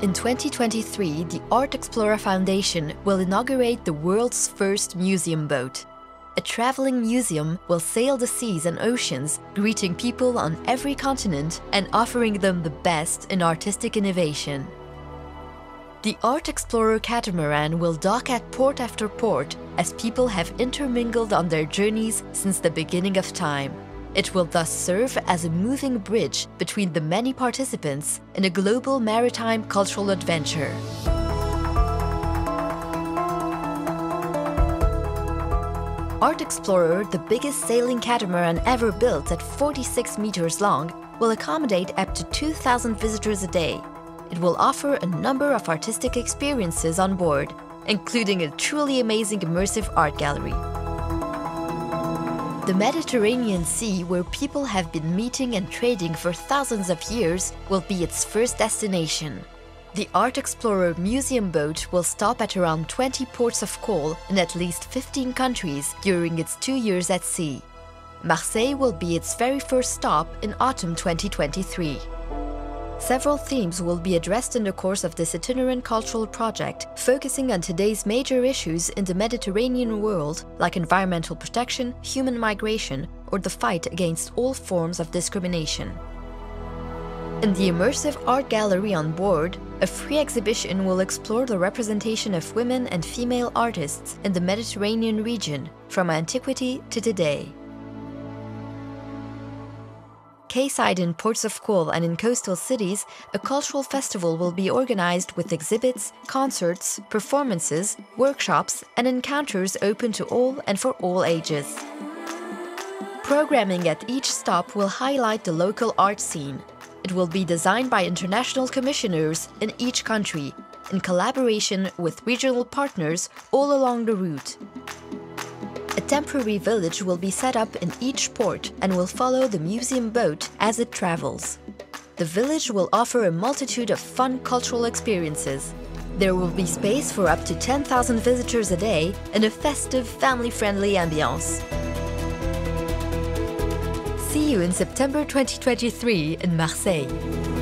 In 2023, the Art Explora Foundation will inaugurate the world's first museum boat. A traveling museum will sail the seas and oceans, greeting people on every continent and offering them the best in artistic innovation. The Art Explorer catamaran will dock at port after port as people have intermingled on their journeys since the beginning of time. It will thus serve as a moving bridge between the many participants in a global maritime cultural adventure. Art Explorer, the biggest sailing catamaran ever built at 46 meters long, will accommodate up to 2,000 visitors a day. It will offer a number of artistic experiences on board, including a truly amazing immersive art gallery. The Mediterranean Sea, where people have been meeting and trading for thousands of years, will be its first destination. The Art Explorer museum boat will stop at around 20 ports of call in at least 15 countries during its two years at sea. Marseille will be its very first stop in autumn 2023. Several themes will be addressed in the course of this itinerant cultural project, focusing on today's major issues in the Mediterranean world, like environmental protection, human migration, or the fight against all forms of discrimination. In the immersive art gallery on board, a free exhibition will explore the representation of women and female artists in the Mediterranean region, from antiquity to today. Quayside in ports of call and in coastal cities, a cultural festival will be organized with exhibits, concerts, performances, workshops, and encounters open to all and for all ages. Programming at each stop will highlight the local art scene. It will be designed by international commissioners in each country, in collaboration with regional partners all along the route. A temporary village will be set up in each port and will follow the museum boat as it travels. The village will offer a multitude of fun cultural experiences. There will be space for up to 10,000 visitors a day in a festive, family-friendly ambiance. See you in September 2023 in Marseille.